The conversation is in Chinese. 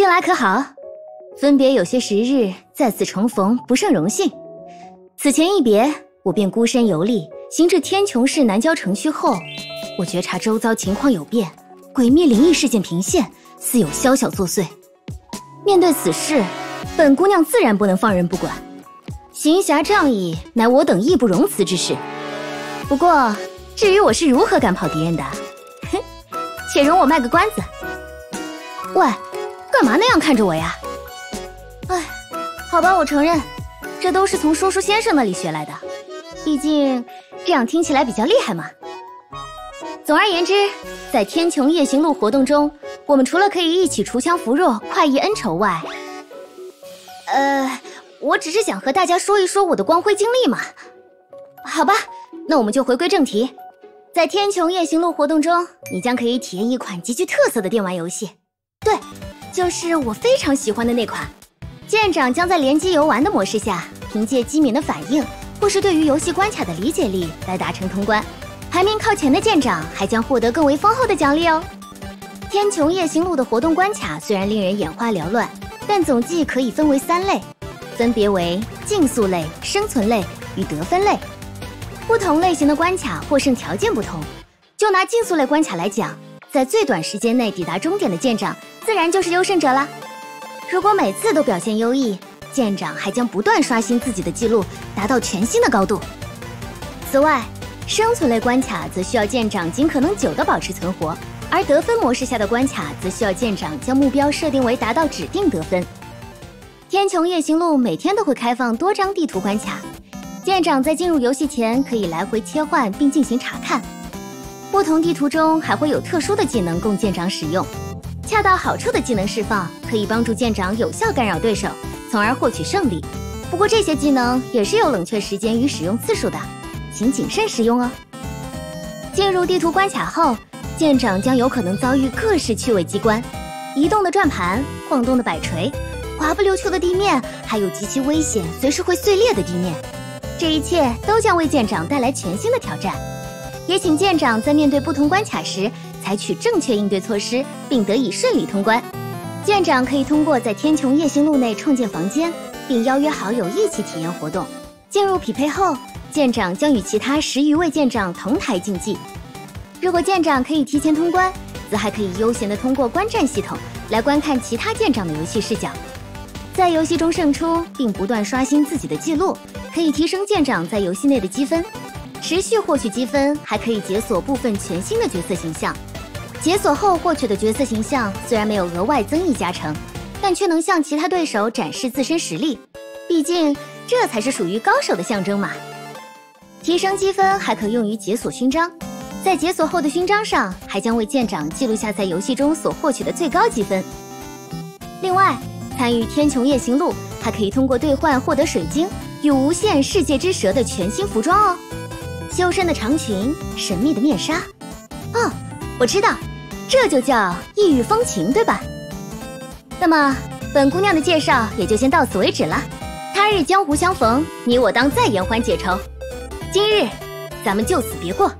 近来可好？分别有些时日，再次重逢，不胜荣幸。此前一别，我便孤身游历，行至天穹市南郊城区后，我觉察周遭情况有变，诡秘灵异事件频现，似有宵小作祟。面对此事，本姑娘自然不能放任不管。行侠仗义，乃我等义不容辞之事。不过，至于我是如何赶跑敌人的，哼，且容我卖个关子。喂，干嘛那样看着我呀？哎，好吧，我承认，这都是从说书先生那里学来的。毕竟这样听起来比较厉害嘛。总而言之，在天穹夜行路活动中，我们除了可以一起锄强扶弱、快意恩仇外，呃，我只是想和大家说一说我的光辉经历嘛。好吧，那我们就回归正题。在天穹夜行路活动中，你将可以体验一款极具特色的电玩游戏，对，就是我非常喜欢的那款。舰长将在联机游玩的模式下，凭借机敏的反应或是对于游戏关卡的理解力来达成通关。排名靠前的舰长还将获得更为丰厚的奖励哦。天穹夜行路的活动关卡虽然令人眼花缭乱，但总计可以分为三类，分别为竞速类、生存类与得分类。不同类型的关卡获胜条件不同。就拿竞速类关卡来讲，在最短时间内抵达终点的舰长自然就是优胜者啦。如果每次都表现优异，舰长还将不断刷新自己的记录，达到全新的高度。此外，生存类关卡则需要舰长尽可能久地保持存活，而得分模式下的关卡则需要舰长将目标设定为达到指定得分。天穹夜行路每天都会开放多张地图关卡，舰长在进入游戏前可以来回切换并进行查看。不同地图中还会有特殊的技能供舰长使用。恰到好处的技能释放，可以帮助舰长有效干扰对手，从而获取胜利。不过这些技能也是有冷却时间与使用次数的，请谨慎使用哦。进入地图关卡后，舰长将有可能遭遇各式趣味机关：移动的转盘、晃动的摆锤、滑不溜秋的地面，还有极其危险、随时会碎裂的地面。这一切都将为舰长带来全新的挑战。也请舰长在面对不同关卡时。采取正确应对措施，并得以顺利通关。舰长可以通过在天穹夜行路内创建房间，并邀约好友一起体验活动。进入匹配后，舰长将与其他十余位舰长同台竞技。如果舰长可以提前通关，则还可以悠闲地通过观战系统来观看其他舰长的游戏视角。在游戏中胜出，并不断刷新自己的记录，可以提升舰长在游戏内的积分。持续获取积分，还可以解锁部分全新的角色形象。解锁后获取的角色形象虽然没有额外增益加成，但却能向其他对手展示自身实力。毕竟这才是属于高手的象征嘛。提升积分还可用于解锁勋章，在解锁后的勋章上还将为舰长记录下在游戏中所获取的最高积分。另外，参与天穹夜行路还可以通过兑换获得水晶与无限世界之蛇的全新服装哦。修身的长裙，神秘的面纱。哦，我知道。这就叫异域风情，对吧？那么本姑娘的介绍也就先到此为止了。他日江湖相逢，你我当再言欢解愁。今日咱们就此别过。